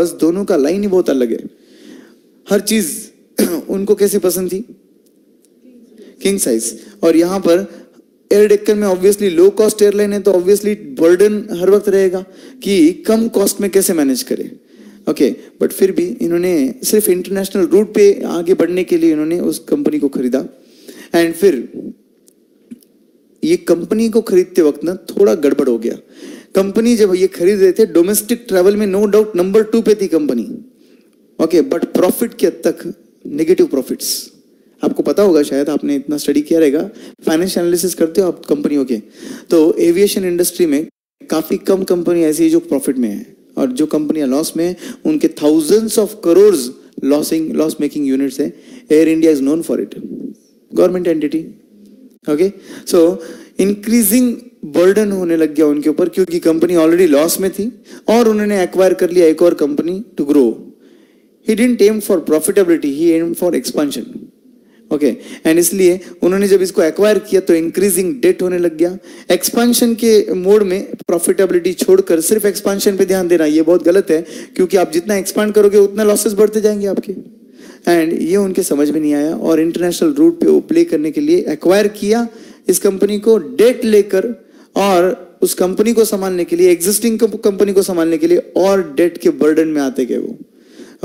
Because दोनों का line ही बहुत अलग है। हर चीज़ उनको कैसी पसंद थी? किंग साइज़ और यहाँ पर एयर डेक्कन में ऑब्वियसली लो कॉस्ट एयरलाइन है तो ऑब्वियसली बर्डन हर वक्त रहेगा कि कम कॉस्ट में कैसे मैनेज करें। ओके बट फिर भी इन्होंने सिर्फ़ इंटरनेशनल रूट पे आगे बढ़ने के लिए इन्होंने उस कंपनी को खरीदा। एंड फिर ये कंपनी को खरीदते वक्त ना थोड़ा गड़बड़ हो गया। कंपनी जब ये खरीद रहे थे डोमेस्टिक ट्रैवल में नो डाउट नंबर टू पे थी कंपनी। ओके बट प्रॉफिट के हद तक नेगेटिव प्रॉफिट्स आपको पता होगा शायद आपने इतना स्टडी किया रहेगा। फाइनेंशियल एनालिसिस करते हो आप कंपनियों के तो एविएशन इंडस्ट्री में काफ़ी कम कंपनी ऐसी है जो प्रॉफिट में है। और जो कंपनियाँ लॉस में उनके thousands of crore losing loss making units है। Air India is known for it government entity okay so increasing burden होने लग गया उनके ऊपर क्योंकि कंपनी ऑलरेडी लॉस में थी और उन्होंने एक्वायर कर लिया एक और company to grow he didn't aim for profitability he aim for expansion okay and इसलिए उन्होंने जब इसको एक्वायर किया तो इंक्रीजिंग डेट होने लग गया। एक्सपांशन के मोड में प्रॉफिटेबिलिटी छोड़कर सिर्फ़ एक्सपांशन पे ध्यान देना, ये बहुत गलत है, क्योंकि आप जितना एक्सपांड करोगे, उतना लॉसेस बढ़ते जाएँगे आपके। एंड ये उनके समझ में नहीं आया और इंटरनेशनल रूट पे वो प्ले करने के लिए एक्वायर किया। इस कंपनी को डेट लेकर और उस कंपनी को संभालने के लिए एग्जिस्टिंग कंपनी को संभालने के लिए और डेट के बर्डन में आते गए वो।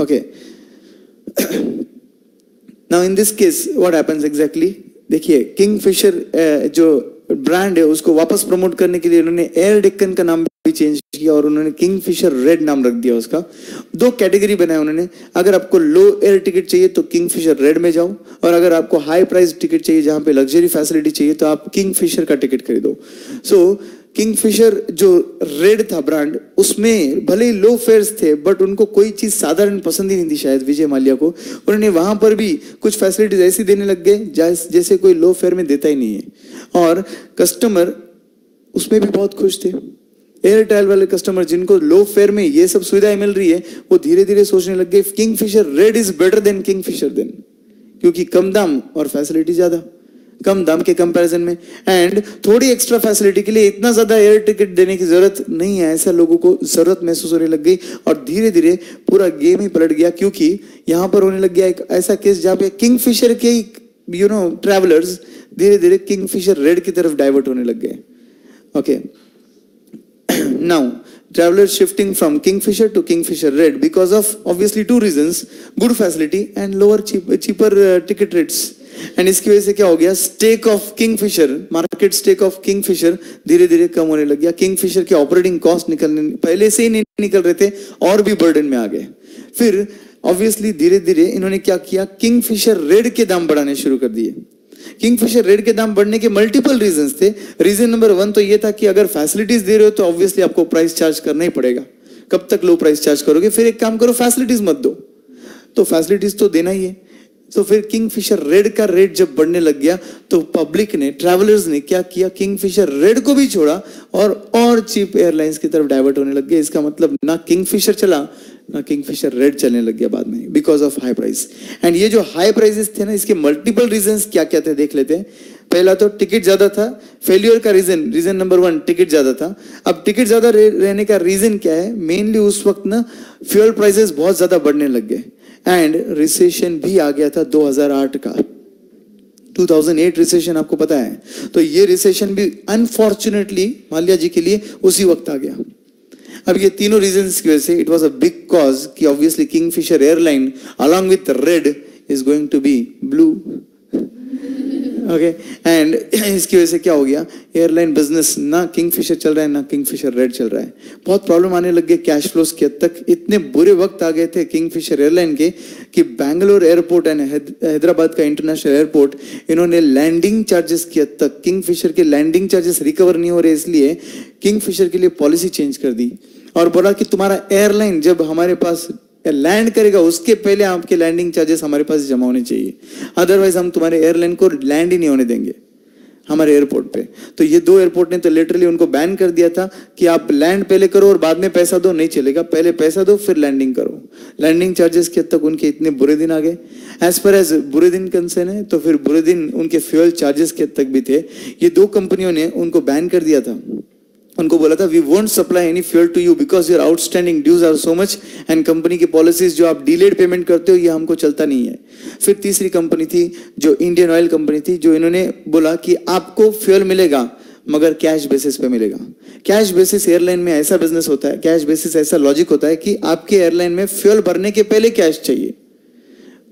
Okay now in this case what happens exactly देखिए किंग फिशर जो ब्रांड है, उसको वापस प्रमोट करने के लिए उन्होंने एयर डिक्कन का नाम भी चेंज किया और उन्होंने किंग फिशर रेड नाम रख दिया उसका। दो कैटेगरी बनाए उन्होंने। अगर आपको लो एयर टिकट चाहिए तो किंग फिशर रेड में जाओ और अगर आपको हाई प्राइस टिकट चाहिए जहाँ पे लग्जरी फैसिलिटी चाहिए तो आप किंग फिशर का टिकट खरीदो। सो so, किंगफिशर जो रेड था ब्रांड उसमें भले ही लो फेयर्स थे बट उनको कोई चीज़ साधारण पसंद ही नहीं थी शायद विजय माल्या को। उन्होंने वहाँ पर भी कुछ फैसिलिटीज़ ऐसी देने लग गए जैसे कोई लो फेयर में देता ही नहीं है। और कस्टमर उसमें भी बहुत खुश थे। एयरटेल वाले कस्टमर जिनको लो फेयर में ये सब सुविधाएँ मिल रही है, वो धीरे धीरे सोचने लग गए Kingfisher red is better than Kingfisher then क्योंकि कम दाम और फैसिलिटी ज़्यादा, कम दाम के कंपैरिजन में। एंड थोड़ी एक्स्ट्रा फैसिलिटी के लिए इतना ज़्यादा एयर टिकट देने की ज़रूरत नहीं है, ऐसा लोगों को ज़रूरत महसूस होने लग गई और धीरे धीरे पूरा गेम ही पलट गया, क्योंकि यहाँ पर होने लग गया एक ऐसा केस जहाँ पे किंग फिशर के यू नो ट्रेवलर्स धीरे धीरे किंग फिशर रेड की तरफ़ डाइवर्ट होने लग गए। Okay now travelers shifting from Kingfisher to Kingfisher Red because of obviously two reasons good facility and lower cheap, cheaper uh, ticket rates. And इसकी वजह से क्या हो गया? Stake of Kingfisher market stake of Kingfisher धीरे धीरे कम होने लग गया। किंग फिशर के ऑपरेटिंग कॉस्ट निकलने पहले से ही नहीं निकल रहे थे और भी बर्डन में आ गए। फिर ऑब्वियसली धीरे धीरे इन्होंने क्या किया? किंग फिशर रेड के दाम बढ़ाने शुरू कर दिए। किंग रेट के दाम बढ़ने के मल्टीपल रीजन थे। रीजन नंबर वन तो ये था कि अगर फैसिलिटीज़ दे रहे हो तो ऑब्वियसली आपको प्राइस चार्ज करना ही पड़ेगा। कब तक लो प्राइस चार्ज करोगे? फिर एक काम करो फैसिलिटीज़ मत दो। तो फैसिलिटीज़ तो देना ही है। तो फिर किंग फिशर रेड का रेट जब बढ़ने लग गया तो पब्लिक ने ट्रैवलर्स ने क्या किया? किंग फिशर रेड को भी छोड़ा और और चीप एयरलाइंस की तरफ़ डाइवर्ट होने लग गया इसका मतलब ना किंग फिशर चला, ना किंग फिशर रेड चलने लग गया बाद में because of high price and ये जो हाई प्राइजेस थे ना, इसके मल्टीपल रीजन क्या क्या थे देख लेते हैं। पहला तो टिकट ज़्यादा था फेलियर का reason reason number one ticket ज़्यादा था। अब टिकट ज़्यादा रहने का रीजन क्या है? मेनली उस वक्त ना फ्यूल प्राइसेस बहुत ज़्यादा बढ़ने लग गए। एंड रिसेशन भी आ गया था 2008 का। 2008 रिसेशन आपको पता है। तो ये रिसेशन भी अनफॉर्चुनेटली माल्या जी के लिए उसी वक्त आ गया। अब ये तीनों रीजन की वजह से it was a big cause कि obviously Kingfisher airline along with red is going to be blue okay and इसकी वजह से क्या हो गया? एयरलाइन बिज़नेस ना किंगफिशर चल रहा है, ना किंगफिशर रेड चल रहा है। बहुत प्रॉब्लम आने लग गए कैश फ्लोस के हद तक। इतने बुरे वक्त आ गए थे किंगफिशर एयरलाइन के कि बैंगलोर एयरपोर्ट एंड हैदराबाद का इंटरनेशनल एयरपोर्ट इन्होंने लैंडिंग चार्जेस की हद तक। किंगफिशर के लैंडिंग चार्जेस रिकवर नहीं हो रहे, इसलिए किंगफिशर के लिए पॉलिसी चेंज कर दी। और बोला कि तुम्हारा एयरलाइन जब हमारे पास लैंड करेगा, उसके पहले आपके लैंडिंग चार्जेस हमारे पास जमा होने चाहिए। अदरवाइज़ हम तुम्हारे एयरलाइन को लैंड ही नहीं होने देंगे, हमारे एयरपोर्ट पे। तो ये दो एयरपोर्ट ने तो लिटरली उनको बैन कर दिया था कि आप लैंड पहले करो और बाद में पैसा दो, नहीं चलेगा। पहले पैसा दो, फिर लैंडिंग करो। लैंडिंग चार्जेस के तक उनके इतने बुरे दिन आ गए। एज पर एज बुरे दिन कंसर्न है तो फिर बुरे दिन उनके फ्यूल चार्जेस के तक भी थे। ये दो कंपनियों ने उनको बैन कर दिया था। उनको बोला था we won't supply any fuel to you because your outstanding dues are so much and company की पॉलिसीज़ जो आप डिलेड पेमेंट करते हो, ये हमको चलता नहीं है. फिर तीसरी कंपनी थी, जो इंडियन ऑयल कंपनी थी, जो इन्होंने बोला कि आपको फ्यूल मिलेगा, मगर कैश बेसिस पे मिलेगा। कैश बेसिस एयरलाइन में ऐसा बिज़नेस होता है कैश बेसिस ऐसा लॉजिक होता है कि आपके एयरलाइन में फ्यूल भरने के पहले कैश चाहिए।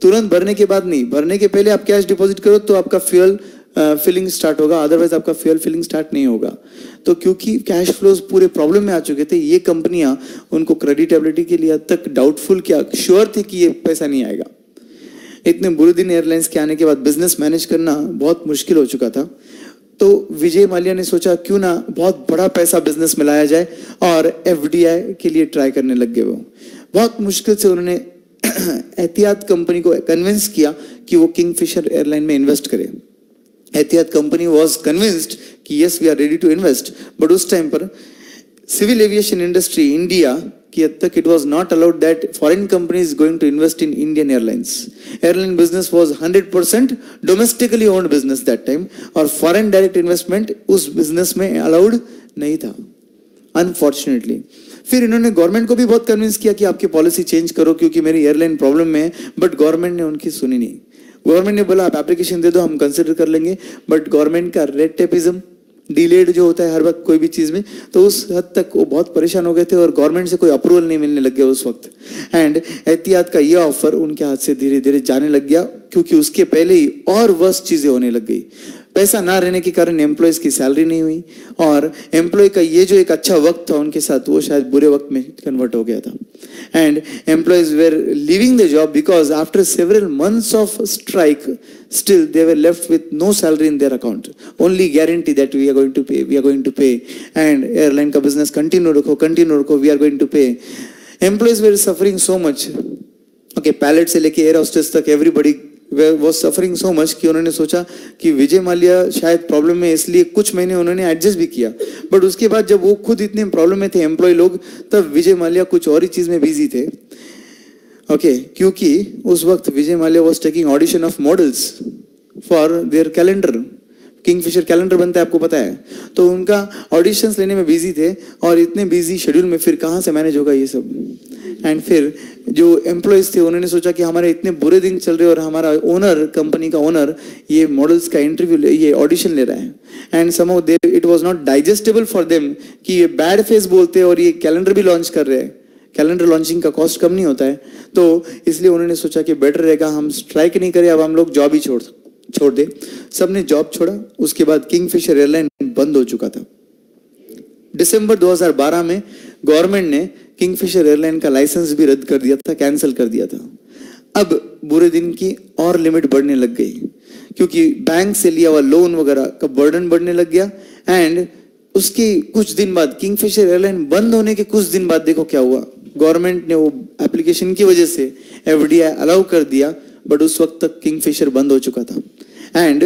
तुरंत भरने के बाद नहीं, भरने के पहले आप कैश डिपॉजिट करो तो आपका फ्यूल फिलिंग स्टार्ट होगा अदरवाइज़ आपका फ्यूल फिलिंग स्टार्ट नहीं होगा। तो क्योंकि कैश फ्लोज पूरे प्रॉब्लम में आ चुके थे, ये कंपनियाँ उनको क्रेडिटेबिलिटी के लिए तक डाउटफुल क्या श्योर थे कि ये पैसा नहीं आएगा। इतने बुरे दिन एयरलाइंस के आने के बाद बिज़नेस मैनेज करना बहुत मुश्किल हो चुका था। तो विजय माल्या ने सोचा, क्यों ना बहुत बड़ा पैसा बिज़नेस में लाया जाए और एफडीआई के लिए ट्राई करने लग गए वो। बहुत मुश्किल से उन्होंने एहतियात कंपनी को कन्विंस किया कि वो किंगफिशर एयरलाइन में इन्वेस्ट करे। एहतियात कंपनी वॉज़ कन्विंस्ड कि yes we are ready to invest but उस टाइम पर सिविल एविएशन इंडस्ट्री इंडिया की हद तक it was not allowed that foreign company is going to invest in Indian airlines airline business was hundred percent domestically owned business that time और foreign direct investment उस business में allowed नहीं था unfortunately फिर इन्होंने गवर्नमेंट को भी बहुत कन्विंस किया कि आपकी पॉलिसी चेंज करो, क्योंकि मेरी एयरलाइन प्रॉब्लम में है बट गवर्नमेंट ने उनकी सुनी नहीं। गवर्नमेंट ने बोला, आप एप्लीकेशन दे दो, हम कंसिडर कर लेंगे. बट गवर्नमेंट का रेड टेपिज्म डिलेड जो होता है हर वक्त कोई भी चीज़ में तो उस हद तक वो बहुत परेशान हो गए थे और गवर्नमेंट से कोई अप्रूवल नहीं मिलने लग गया उस वक्त। एंड एहतियात का यह ऑफ़र उनके हाथ से धीरे धीरे जाने लग गया, क्योंकि उसके पहले ही और वर्स्ट चीज़ें होने लग गई। पैसा ना रहने के कारण एम्प्लॉयज़ की सैलरी नहीं हुई और एम्प्लॉय का ये जो एक अच्छा वक्त था, उनके साथ वो शायद बुरे वक्त में कन्वर्ट हो गया था। and employees were leaving the job because after several months of strike still they were left with no salary in their account. Only guarantee that we are going to pay we are going to pay. And airline ka business continue rakho continue we are going to pay. Employees were suffering so much. Okay pallets se air hostess everybody वो suffering so much कि उन्होंने सोचा कि विजय माल्या शायद problem में इसलिए कुछ महीने उन्होंने एडजस्ट भी किया। बट उसके बाद जब वो खुद इतने प्रॉब्लम में थे एम्प्लॉय लोग तब विजय माल्या कुछ और ही चीज़ में बिज़ी थे। ओके okay, क्योंकि उस वक्त Vijay Mallya was taking audition of models for their calendar Kingfisher calendar बनता है आपको पता है। तो उनका ऑडिशंस लेने में बिज़ी थे और इतने बिज़ी शेड्यूल में फिर कहाँ से मैनेज होगा ये सब? एंड फिर जो एम्प्लॉयज़ थे, उन्होंने सोचा कि हमारे इतने बुरे दिन चल रहे और हमारा ओनर कंपनी का ओनर ये मॉडल्स का इंटरव्यू ये ऑडिशन ले रहा है। And somehow they it was not digestible for them कि ये बैड फेस बोलते हैं और ये कैलेंडर भी लॉन्च कर रहे हैं। कैलेंडर लॉन्चिंग का कॉस्ट कम नहीं होता है। तो इसलिए उन्होंने सोचा कि बेटर रहेगा, हम स्ट्राइक नहीं करें, अब हम लोग जॉब ही छोड़ छोड़ दे। सबने जॉब छोड़ा, उसके बाद किंगफिशर एयरलाइन बंद हो चुका था। दिसंबर 2012 में गवर्नमेंट ने किंगफिशर एयरलाइन का लाइसेंस भी रद्द कर दिया था कैंसिल कर दिया था। अब बुरे दिन की और लिमिट बढ़ने लग गई, क्योंकि बैंक से लिया हुआ लोन वगैरह का बर्डन बढ़ने लग गया एंड उसके कुछ दिन बाद किंगफिशर एयरलाइन बंद होने के कुछ दिन बाद देखो क्या हुआ। गवर्नमेंट ने वो एप्लीकेशन की वजह से एफडीआई अलाउ कर दिया बट उस वक्त तक किंगफिशर बंद हो चुका था। एंड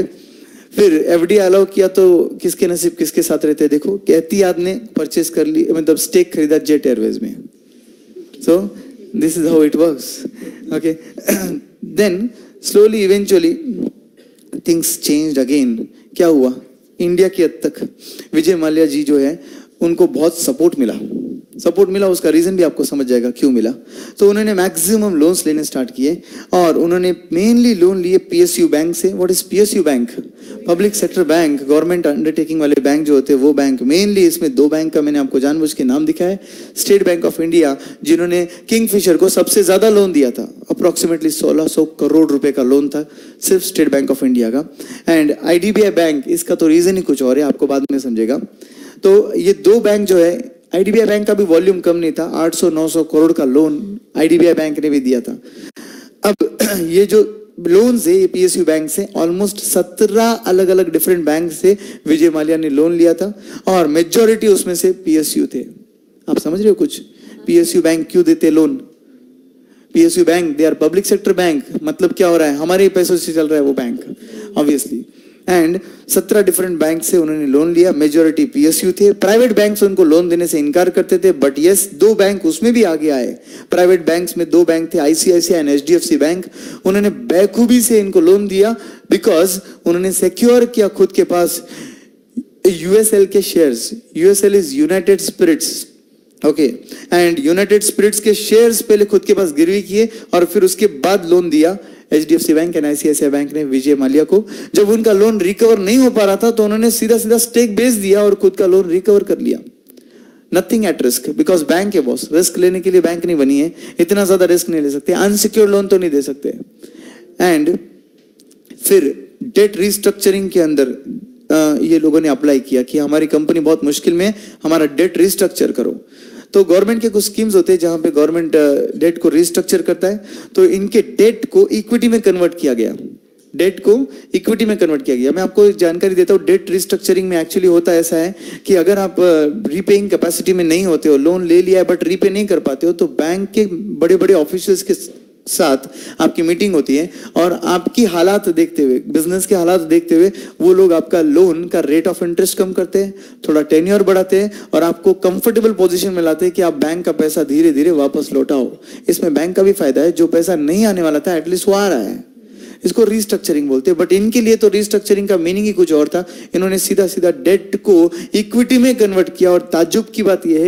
फिर एफडी अलाउ किया तो किसके नसीब, किसके साथ रहते हैं? देखो, कहती एहतियात ने परचेस कर ली मतलब स्टेक खरीदा जेट एयरवेज में। So this is how it works okay then slowly eventually things change again क्या हुआ? इंडिया की हद तक, विजय माल्या जी जो है, उनको बहुत सपोर्ट मिला। सपोर्ट मिला, उसका रीजन भी आपको समझ जाएगा क्यों मिला। तो उन्होंने मैक्सिमम लोन्स लेने स्टार्ट किए और उन्होंने मेनली लोन लिए पीएसयू बैंक से। What is PSU bank public sector bank government undertaking वाले बैंक जो होते हैं, वो बैंक मेनली इसमें दो बैंक का मैंने आपको जानबूझ के नाम दिखा है। स्टेट बैंक ऑफ़ इंडिया जिन्होंने किंगफिशर को सबसे ज़्यादा लोन दिया था। अप्रोक्सीमेटली सोलह 1600 करोड़ रुपए का लोन था, सिर्फ़ स्टेट बैंक ऑफ़ इंडिया का। एंड आईडीबीआई बैंक इसका तो रीजन ही कुछ और है, आपको बाद में समझेगा। तो ये दो बैंक जो है आईडीबीआई बैंक का भी वॉल्यूम कम नहीं था 800-900 करोड़ का लोन आईडीबीआई बैंक ने भी दिया था। अब ये जो लोन से पीएसयू बैंक से ऑलमोस्ट सत्रह अलग अलग डिफरेंट बैंक से विजय माल्या ने लोन लिया था और मेजोरिटी उसमें से पीएसयू थे। आप समझ रहे हो कुछ? पीएसयू बैंक क्यों देते loan PSU bank they are public sector bank मतलब क्या हो रहा है? हमारे पैसों से चल रहा है वो बैंक ऑब्वियसली एंड सत्रह डिफरेंट बैंक से उन्होंने लोन लिया मेजोरिटी पीएसयू थे। प्राइवेट बैंक्स उनको लोन देने से इनकार करते थे बट यस दो बैंक उसमें भी आगे आए। प्राइवेट बैंक्स में दो बैंक थे आईसीआईसीआई एंड एचडीएफसी बैंक उन्होंने बेखूबी से इनको लोन दिया बिकॉज़ उन्होंने सिक्योर किया खुद के पास यूएसएल के shares USL is United Spirits okay and United Spirits के शेयर्स पहले खुद के पास गिरवी किए और फिर उसके बाद लोन दिया। H D F C bank and ICICI bank ने विजय माल्या को, जब उनका लोन रिकवर नहीं हो पा रहा था तो उन्होंने सीधा सीधा स्टेक बेच दिया और खुद का लोन रिकवर कर लिया। Nothing at risk because bank है बॉस रिस्क लेने के लिए बैंक नहीं बनी है। इतना ज़्यादा रिस्क नहीं ले सकते। अनसिक्योर लोन तो नहीं दे सकते। एंड फिर डेट रिस्ट्रक्चरिंग के अंदर ये लोगों ने अप्लाई किया कि हमारी कंपनी बहुत मुश्किल में हमारा डेट रिस्ट्रक्चर करो। तो गवर्नमेंट के कुछ स्कीम्स होते हैं जहाँ पे गवर्नमेंट डेट को रिस्ट्रक्चर करता है। तो इनके डेट को इक्विटी में कन्वर्ट किया गया। डेट को इक्विटी में कन्वर्ट किया गया। मैं आपको जानकारी देता हूँ डेट रिस्ट्रक्चरिंग में एक्चुअली होता ऐसा है कि अगर आप रीपेइंग कैपेसिटी में नहीं होते हो लोन ले लिया है बट रीपे नहीं कर पाते हो तो बैंक के बड़े बड़े ऑफिशियल्स के साथ आपकी मीटिंग होती है और आपकी हालात देखते हुए बिज़नेस के हालात देखते हुए, वो लोग आपका लोन का रेट ऑफ़ इंटरेस्ट कम करते हैं, थोड़ा टेन्योर बढ़ाते हैं और आपको कंफर्टेबल पोजीशन में लाते हैं कि आप बैंक का पैसा धीरे धीरे वापस लौटाओ इसमें बैंक का भी फ़ायदा है, जो पैसा नहीं आने वाला था एटलीस्ट वो आ रहा है। इसको रिस्ट्रक्चरिंग बोलते हैं बट इनके लिए तो रिस्ट्रक्चरिंग का मीनिंग ही कुछ और था। इन्होंने सीधा सीधा डेट को इक्विटी में कन्वर्ट किया और ताजुब की बात यह है